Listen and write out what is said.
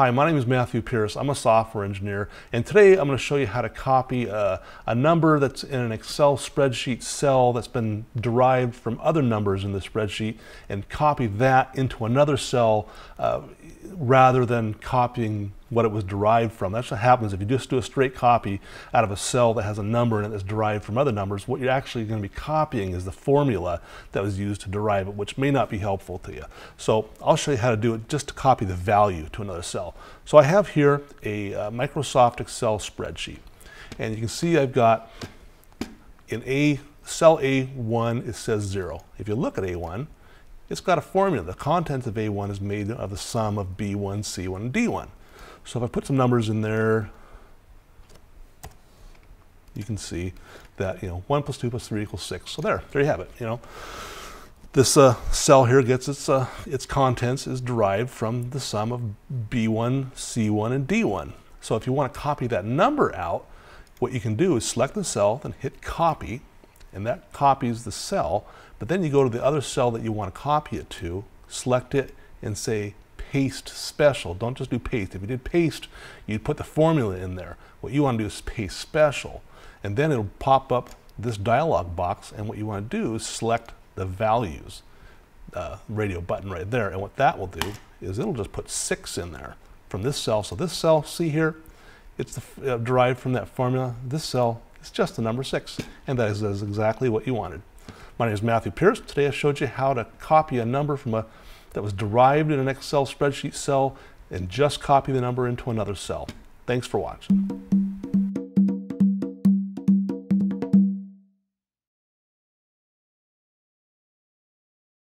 Hi, my name is Mathew Pierce. I'm a software engineer, and today I'm going to show you how to copy a, a, number that's in an Excel spreadsheet cell that's been derived from other numbers in the spreadsheet and copy that into another cell uh, rather than copying what it was derived from. That's what happens if you just do a straight copy out of a cell that has a number in it that's derived from other numbers. What you're actually going to be copying is the formula that was used to derive it, which may not be helpful to you. So I'll show you how to do it just to copy the value to another cell. So I have here a uh, Microsoft Excel spreadsheet. And you can see I've got in A cell A1 it says 0. If you look at A1, it's got a formula. The contents of A1 is made of the sum of B1, C1, and D1. So if I put some numbers in there, you can see that, you know, 1 plus 2 plus 3 equals 6. So there, there you have it, you know. This uh, cell here gets its, uh, its contents is derived from the sum of B1, C1, and D1. So if you want to copy that number out, what you can do is select the cell, then hit copy, and that copies the cell. But then you go to the other cell that you want to copy it to, select it, and say paste special. Don't just do paste. If you did paste, you'd put the formula in there. What you want to do is paste special. And then it'll pop up this dialog box, and what you want to do is select the values uh, radio button right there. And what that will do is it'll just put 6 in there from this cell. So this cell, see here, it's the, uh, derived from that formula. This cell is just the number 6, and that is, that is exactly what you wanted. My name is Mathew Pierce. Today I showed you how to copy a number from a that was derived in an Excel spreadsheet cell and just copy the number into another cell. Thanks for watching.